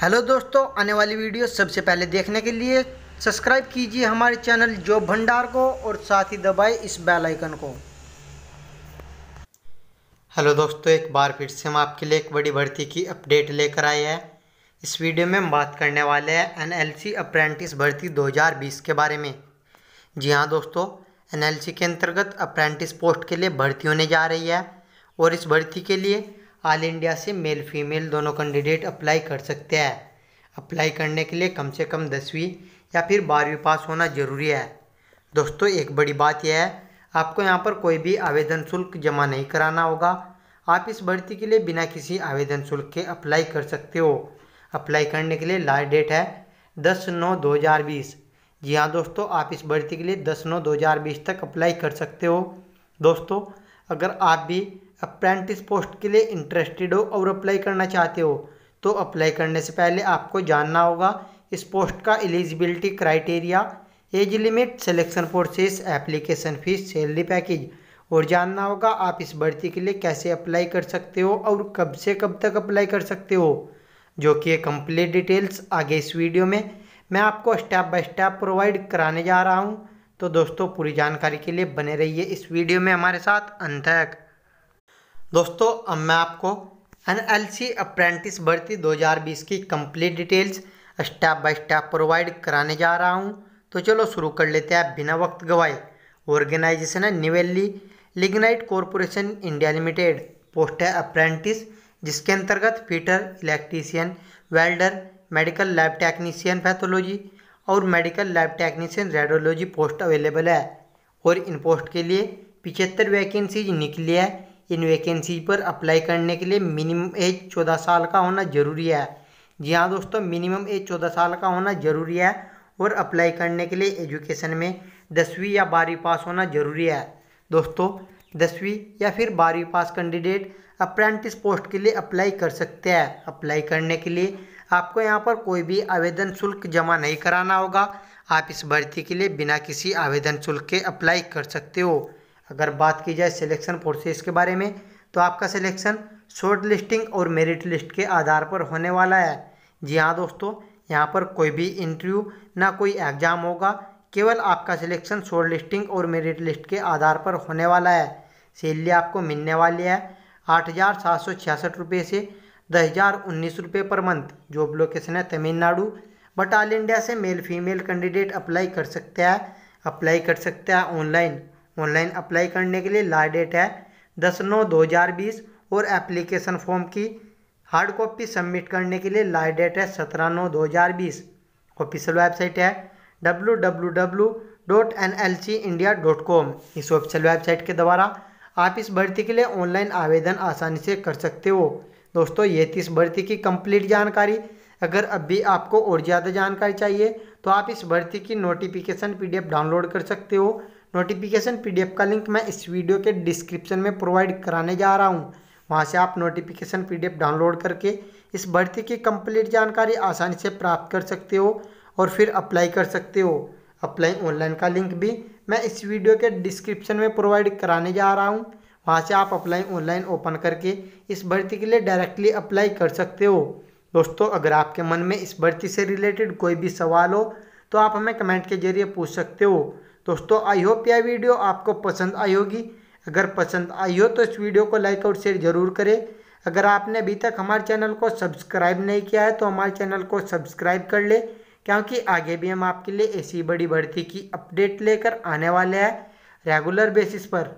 Hello दोस्तों, आने वाली वीडियो सबसे पहले देखने के लिए सब्सक्राइब कीजिए हमारे चैनल जॉब भंडार को और साथ ही दबाए इस बेल आइकन को। हेलो दोस्तों, एक बार फिर से हम आपके लिए एक बड़ी भर्ती की अपडेट लेकर आए हैं। इस वीडियो में हम बात करने वाले हैं एनएलसी अप्रेंटिस भर्ती 2020 के बारे में। जी हाँ दोस्तों, एनएलसी के अंतर्गत अप्रेंटिस पोस्ट के लिए भर्ती होने जा रही है और इस भर्ती के लिए ऑल इंडिया से मेल फीमेल दोनों कैंडिडेट अप्लाई कर सकते हैं। अप्लाई करने के लिए कम से कम दसवीं या फिर बारहवीं पास होना ज़रूरी है। दोस्तों, एक बड़ी बात यह है, आपको यहाँ पर कोई भी आवेदन शुल्क जमा नहीं कराना होगा। आप इस भर्ती के लिए बिना किसी आवेदन शुल्क के अप्लाई कर सकते हो। अप्लाई करने के लिए लास्ट डेट है दस नौ दो हज़ार बीस। जी हाँ दोस्तों, आप इस भर्ती के लिए दस नौ दो हज़ार बीस तक अप्लाई कर सकते हो। दोस्तों, अगर आप भी अप्रेंटिस पोस्ट के लिए इंटरेस्टेड हो और अप्लाई करना चाहते हो तो अप्लाई करने से पहले आपको जानना होगा इस पोस्ट का eligibility criteria age limit selection process application fees salary package और जानना होगा आप इस भर्ती के लिए कैसे अप्लाई कर सकते हो और कब से कब तक अप्लाई कर सकते हो। जो कि कंप्लीट डिटेल्स आगे इस वीडियो में मैं आपको स्टेप बाय स्टेप प्रोवाइड कराने जा रहा हूँ। तो दोस्तों, पूरी जानकारी के लिए बने रहिए इस वीडियो में हमारे साथ। अंत तक। दोस्तों, अब मैं आपको एन एल सी अप्रेंटिस भर्ती 2020 की complete details step by step provide कराने जा रहा हूँ। तो चलो शुरू कर लेते हैं बिना वक्त गवाए। ऑर्गेनाइजेशन है Neyveli lignite corporation India limited. Post है अप्रेंटिस, जिसके अंतर्गत fitter electrician, welder, medical lab technician, pathology और medical lab technician, radiology post available है। और इन पोस्ट के लिए पिछहत्तर वैकेंसीज निकली है। इन वैकेंसी पर अप्लाई करने के लिए मिनिमम एज चौदह साल का होना ज़रूरी है। जी हाँ दोस्तों मिनिमम एज चौदह साल का होना ज़रूरी है और अप्लाई करने के लिए एजुकेशन में दसवीं या बारहवीं पास होना ज़रूरी है। दोस्तों, दसवीं या फिर बारहवीं पास कैंडिडेट अप्रेंटिस पोस्ट के लिए अप्लाई कर सकते हैं। अप्लाई करने के लिए आपको यहाँ पर कोई भी आवेदन शुल्क जमा नहीं कराना होगा। आप इस भर्ती के लिए बिना किसी आवेदन शुल्क के अप्लाई कर सकते हो। अगर बात की जाए सिलेक्शन प्रोसेस के बारे में तो आपका सिलेक्शन शॉर्ट लिस्टिंग और मेरिट लिस्ट के आधार पर होने वाला है। जी हाँ दोस्तों, यहाँ पर कोई भी इंटरव्यू ना कोई एग्ज़ाम होगा, केवल आपका सिलेक्शन शॉर्ट लिस्टिंग और मेरिट लिस्ट के आधार पर होने वाला है। सैलरी आपको मिलने वाली है आठ हज़ार सात सौ छियासठ रुपये से दस हज़ार उन्नीस रुपये पर मंथ जॉब लोकेशन है तमिलनाडु। बट ऑल इंडिया से मेल फीमेल कैंडिडेट अप्लाई कर सकते हैं अप्लाई कर सकते हैं ऑनलाइन ऑनलाइन अप्लाई करने के लिए लास्ट डेट है दस नौ दो हज़ार बीस और एप्लीकेशन फॉर्म की हार्ड कॉपी सबमिट करने के लिए लास्ट डेट है सत्रह नौ दो हज़ार बीस। ऑफिशियल वेबसाइट है W W W dot N L C India dot com. इस ऑफिशियल वेबसाइट के द्वारा आप इस भर्ती के लिए ऑनलाइन आवेदन आसानी से कर सकते हो। दोस्तों, ये थी इस भर्ती की कंप्लीट जानकारी। अगर अभी आपको और ज़्यादा जानकारी चाहिए तो आप इस भर्ती की नोटिफिकेशन पीडीएफ डाउनलोड कर सकते हो। नोटिफिकेशन पीडीएफ का लिंक मैं इस वीडियो के डिस्क्रिप्शन में प्रोवाइड कराने जा रहा हूँ। वहाँ से आप नोटिफिकेशन पीडीएफ डाउनलोड करके इस भर्ती की कंप्लीट जानकारी आसानी से प्राप्त कर सकते हो और फिर अप्लाई कर सकते हो। अप्लाई ऑनलाइन का लिंक भी मैं इस वीडियो के डिस्क्रिप्शन में प्रोवाइड कराने जा रहा हूँ। वहाँ से आप अप्लाई ऑनलाइन ओपन करके इस भर्ती के लिए डायरेक्टली अप्लाई कर सकते हो। दोस्तों, अगर आपके मन में इस भर्ती से रिलेटेड कोई भी सवाल हो तो आप हमें कमेंट के ज़रिए पूछ सकते हो। दोस्तों आई होप यह वीडियो आपको पसंद आई होगी। अगर पसंद आई हो तो इस वीडियो को लाइक और शेयर ज़रूर करें। अगर आपने अभी तक हमारे चैनल को सब्सक्राइब नहीं किया है तो हमारे चैनल को सब्सक्राइब कर ले, क्योंकि आगे भी हम आपके लिए ऐसी बड़ी भर्ती की अपडेट लेकर आने वाले हैं रेगुलर बेसिस पर।